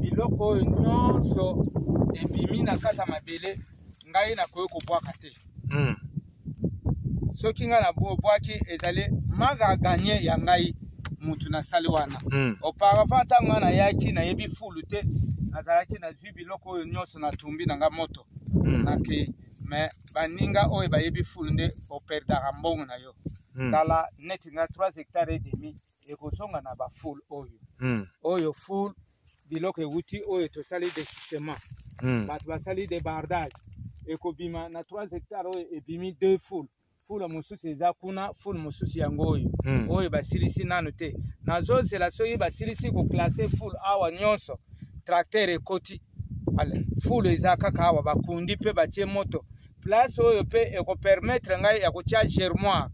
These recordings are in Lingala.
biloko oyo nyonso ebimi na kati ya mabele ngai nakoki kobwaka te hmm. soki ngai nabwaki ezali maka ganye ya ngai motu nasali wana hmm. auparavant ntango ngai nayaki nayebi fulu te nazalaki nazwi biloko oyo nyonso natumbi na ngai moto hmm. nakei me baninga oyo bayebi fulu nde operdaka mbongo na yo tala neti ngai 3 hectare et demi ekozonga na ba full oyo mm. oyo full biloko ewuti oyo tosali desistement mm. bato basali debardage ekobima na 3 hectare oyo ebimi deux full fulu mosusu eza kuna fulu mosusu yango oyo mm. oyo basilisi nano te nazozela soki basilisi koklase fulu awa nyonso tracteur ekoti fulu eza kaka awa bakundi mpe batie moto place oyo mpe ekopermettre ngai ya kotia germoire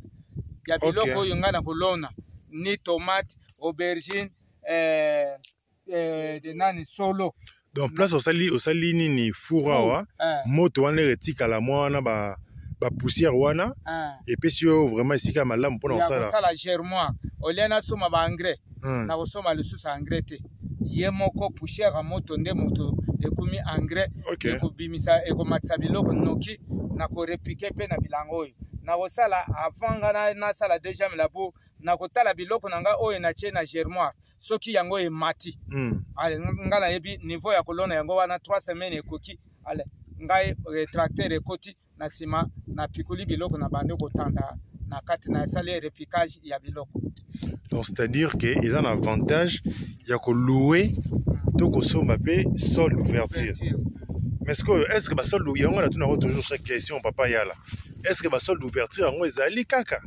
ya biloko okay. oyo ngai na kolona ni tomate aubergine eh, eh, de nani solo donc place osali osali nini four awa eh. moto wana etikala mwa wana ba bapoussière wana ah. epesi yo vraiment esika ya malamu mpona kosala germoire olie nasoma baengrais hmm. na kosomba lisusu engrais te ye moko poussière ya moto nde moto ekomi engrais okay. ekobimisa ekomatisa biloko noki na koreplike mpe na bilanga oyo nakosala avant nga nasala deuxième labo nakotala biloko na ngai oyo natie na germoire soki yango emati mm. ngai nayebi niveau ya kolona yango wana 3 semaine ekoki ale ngai retracteur ekoti na nsima na pikoli biloko na bande kotanda na kati na esali replicage ya biloko donc c'est-à-dire que eza na avantage ya koloue to kosomba mpe sol ouverture mais sikoyo est ce que basol yango na tunako toujours sa question papa yala est ce que basol ouverture yango ezali kaka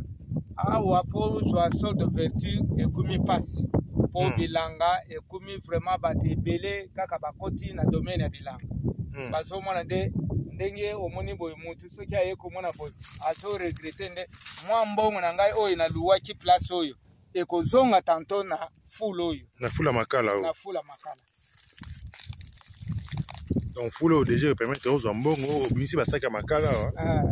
awa mpo ozwa sol d'ouverture ekomi mpasi mpo hmm. bilanga ekomi vraiment bato ebele kaka bakoti na domaine ya bilanga hmm. bazomona nde ndenge omoni boye motu soki aye komona boye azo regrete nde mwa mbongo na ngai oyo naluwaki place oyo ekozonga tanto na fule oyo na fula makala oyo na fula makala donc fula oyo deja epermettre ozwa mbongo obimisi basaki ya makala awa ah,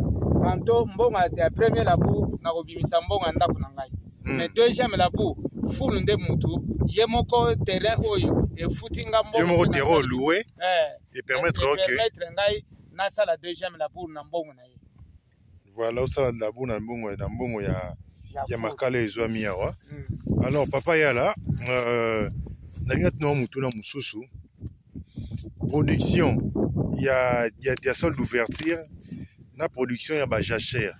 tanto mbongo ya premier labu nakobimisa mbongo ya ndako na ngai hmm. mais deuxième labu fulu nde mutu ye moko terrain oyo efuti nga mbongo moko terrain oloue eh, epermettre ngai nasala deuxième labu na mbongo na ye voilà osala labu na mbongo na mbongo ya ya makala ezwami awa hmm. alors papa yala euh, nalingi atunao motuna mosusu production ya, ya, ya sol d'ouverture na production ya bajachere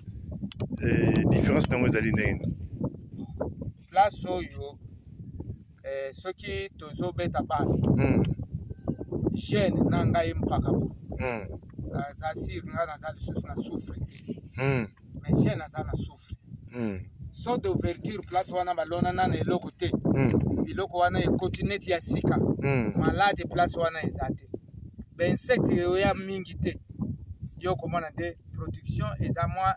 eh, différence na yango ezali ndenge place oyo eh, soki tozobeta bale mm. jeune na ngai mpaka bo mm. naza sire ngai naza lisusu na souffre te mm. mais jeune aza na souffre mm. saut d'ouverture place wana balonana na eloko te mm. biloko wana ekoti neti ya sika mm. malade place wana eza te bainsecte eoya mingi te yo okomona nde production eza mwa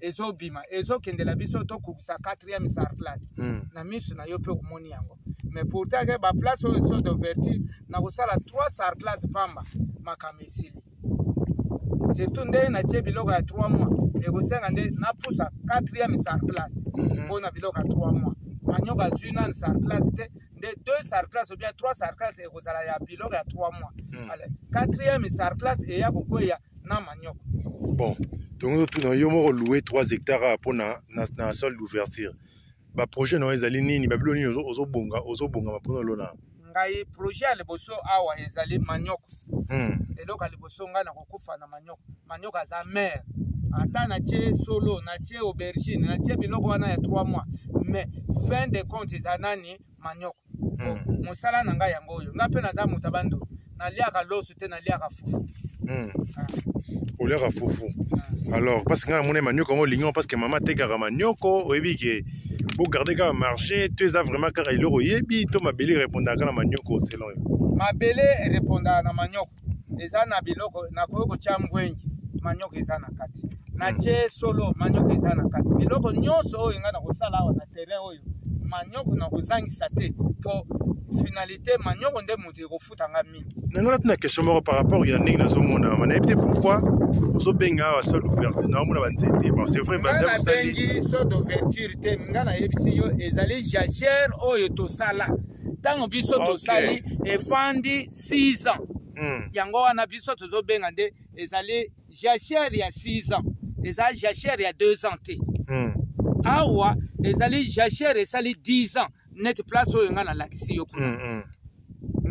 ezobima ezokendela biso tokokisa 4e sar place mm. na miso na yo mpe omoni yango mais pourtant ke baplace oyo so d'ouverture nakosala 3 sar place pamba makambo esili surtout nde natie biloko ya 3 mois ekosenga nde napusa 4e sar place mpo mm -hmm. na biloko ya 3 mois manioka azwi nani sar place te nde 2 sar place obien 3 sar place ekozala ya biloko ya 3 mois mm. quatrième sar place eya kokweya na manioc bon tongo tuna yo moko louer 3 hectares mpo na, na, na sol d'ouverture baprojet na yo ezali nini babilo nini ozobonga ozobongama mpona olona ngai projet ya liboso awa ezali manioc hmm. eloko ya liboso ngai nakokufa na manioc manioc aza mare ata natie solo natie aubergine natie biloko wana ya 3 mois mais fin de compte eza nani manioko oh, hmm. mosala na ngai yango oyo ngai mpe naza moto ya bandundu naliaka loso te naliaka fufu hmm. ah. oliaka fufu ah. alors parce que ngai namoni manioko yango olingi yango parce que mama atekaka manioko oyebi ke bogarde kaka marché to eza vraiment kaka eloko oyebi to mabele repondaka na manioko selon yo mabele repondaka na manioko eza na biloko nakoki kotya ngwengi manioko eza na kati natye hmm. solo manioko eza na kati biloko nyonso oyo engai nakosala awa na terrain oyo manioko nakozangisa te mpo finalité manioko nde moto ekofuta nga mingi nango natuna question moko par rapport ya ndenge nazomona mama nayebi te pourquoi ozobenga awa sol ouverture naomona banzete bon c'est vrai nabengi sol d'ouverture te nga nayebisi yo ezali jagere oyo tosala ntango biso tosali efandi 6 ans mm. yango wana biso tozobenga nde ezali jachere ya 6 ans eza jachere ya 2 ans te mm. awa ezali jachere esali 10 ans neti place oyo ngai nalakisi yo kuna mm, mm.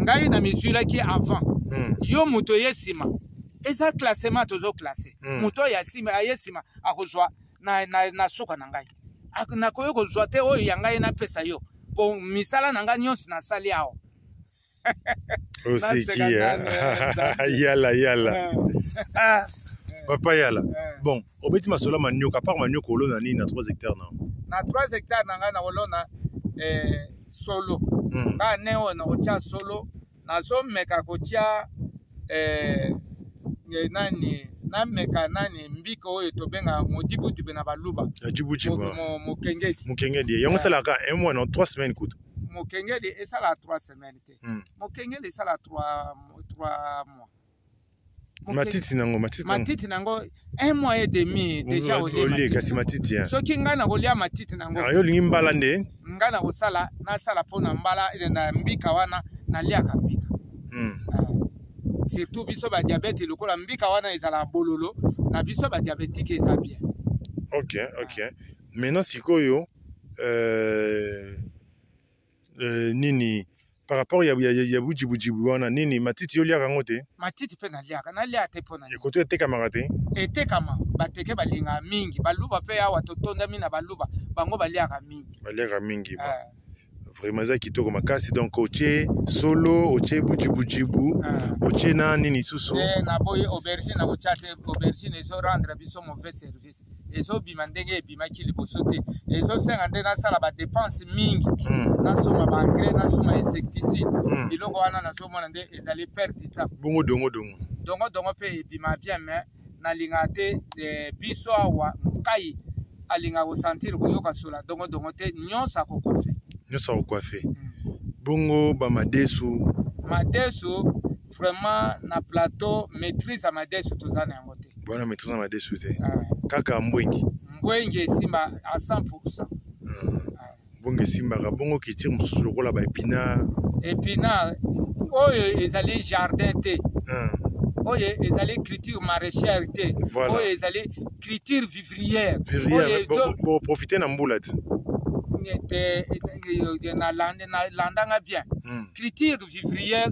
ngai na mesuraki avant mm. yo moto eye nsima eza classement tozo classe mm. moto oyo asima aye nsima akozwa na, na, na suka na ngai nakoki kozwa te oyo ya ngai napesa yo mpo misala na ngai nyonso nasali awa oseki yala yala ah, papa yala eh. bon obeti masolo manioka apart manioka olona nini na 3 hectare na na 3 hectare na ngai nakolona eh, solo hmm. ngai ne oyo nakotya solo nazomeka kotya eh, nani nameka nani mbika oyo tobenga modibutube na baluba mokengedi mokengedi yango esalaka un mois non 3 semaine kutu mokengeli esala 3 semaine te hmm. mokengeli esala 3 mois matiti nango matiti nango un mois et demi deja olie kasi matiti hein. soki ngai nakolia matiti nango ah, yo olingi mbala nde ngai nakosala nasala mpo na mbala eh, na mbika wana naliaka mbika hmm. eh, surtout biso badiabete lokola mbika wana ezala bololo na biso badiabetike eza bien ok ok maintenant sikoyo euh, euh, nini par rapport ya, ya, ya, ya bujibujibu wana nini matiti oliaka yango te matiti mpe naliaka nalia te mpo na ekoto etekamaka te etekama bateke balingaka mingi baluba mpe awa totondami na baluba bango baliaka mingi baliaka mingi eh. ba. vraiment eza kitoko makasi donc otie solo otie bujibujibu eh. otie na nini lisusu eh, naboyi aubergine nakotia te aubergine ezorendre biso mauvais service ezobima ndenge ebimaki liboso te ezosenga nde nasala badepense mingi hmm. nasomba baengrais nasomba insecticide hmm. biloko wana nazomona nde ezali perte ta bongo dongodongo dongodongo mpe ebima bien mais nalingaka te eh, biso awa nkai alingaka kosentir koyoka sola dongodongo te nyonso akokofe nyonso akokofe hmm. bongo bamadesu madesu vraiment na plateau maîtrise ya madesu toza na yango te bwana maîtrise ya madesu te ah. kaka mbwengi mbwengi esimba a 100 pourcent ah. ah. mbwengi esimbaka bongo kitire mosusu lokola baepinard epinard oyo ezali jardin te oyo ezali culture maraîchère te oyo ezali culture vivrière boprofite na mbula te te nalandanga bien hmm. culture vivrière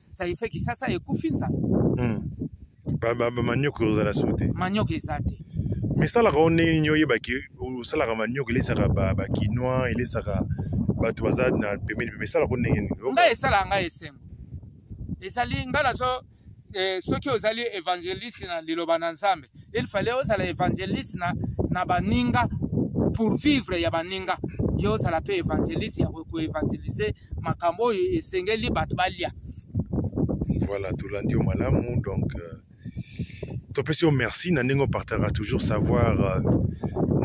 ça y fait que ça ça ekufi nzala hmm. ba ba ba manioc ozala sote manioc eza te mais ça la ronde ni oyeba ki ça la manioc les ça ba ba kinois et les ça bato baza na pembeni pembeni esalako ndenge nini ngai esala ngai esengo ezali ngai nazo eh, soki ozali evangeliste na liloba na nzambe il fallait ozala evangeliste na, na baninga pour vivre ya baninga yo ozala mpe evangeliste ya koevangelise makambo oyo esengeli bato balia voilà tolandi yo malamu donc euh, topesi yo merci na ndenge opartagera toujours savoir euh,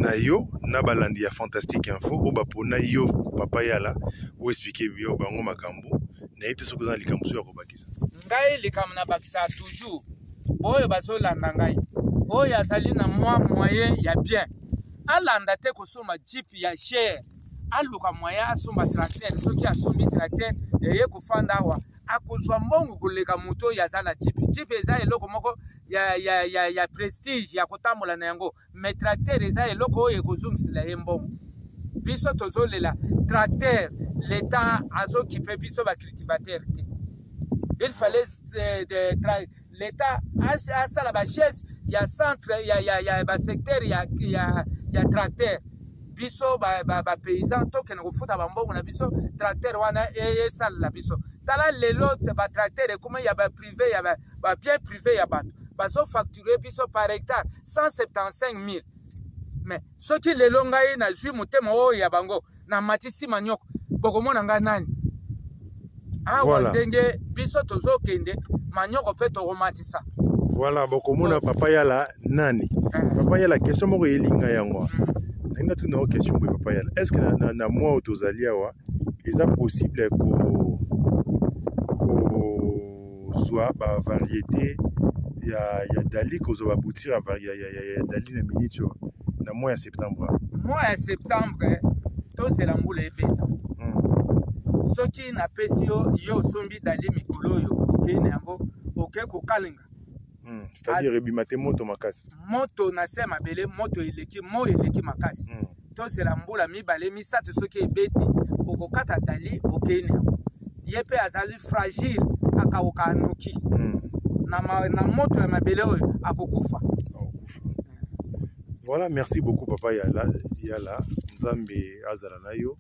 na yo na balandi ya fantastique info oyo bapona yo papa yala oyo explike yo bango makambo nayebi te soki oza na likambo so ya kobakisa ngai likambo nabakisa toujours baoyo bazolanda ngai oyo azali na mwa moyen ya bien alanda te kosomba jeep ya cher aluka moyen asomba tracteur soki asombi tracteur eye kofanda awa akozwa mbongo koleka moto oyo aza na jeep jeep eza eloko moko ya, ya, ya, ya prestige ya kotambola na yango mais tracteur eza eloko oyo ekozongisela ye mbongo biso tozolela tracteur leta azokipe biso bacultivateur te il fallait euh, leta asala bachese ya centre ya, ya, ya basecteur ya, ya, ya tracteur biso bapaysan ba, ba tokende kofuta bambongo na biso tracteur wana e, esalela biso tala lelo batracteur ekoma ya baprive ya babien prive ya bato bazofacture biso par hectare 175000 mais soki lelo ngai nazwi motema oyo ya bango na matisi manioko bokomona ngai nani awa voilà. ndenge biso tozokende manioko mpe tokomatisa voilà bokomona papa yala nani eh. papa yala question moko eyeli ngai yango mm. nalingi natuna yango question boye papa yala est ce que na, na, na mwa oyo tozali awa eza possible ko kozwa ba variété ya ya dali kozwa ba boutir ya, ya, ya, ya, ya dali na minute oyo na mois ya septembre mois ya septembre tozela mbula ebeta hmm. soki napesi yo yo osombi dali mikolo oyo okei na yango oke kokalinga mm. c'est-à-dire ebima te moto makasi moto na se ya mabele moto eleki moi eleki makasi mm. tozela mbula mibale misato soki ebeti okokata dali okei na yango ye mpe azali fragile akauka anoki mm. na, ma, na moto ya mabele oyo akokufa voilà merci beaucoup papa yala yala nzambe azala na yo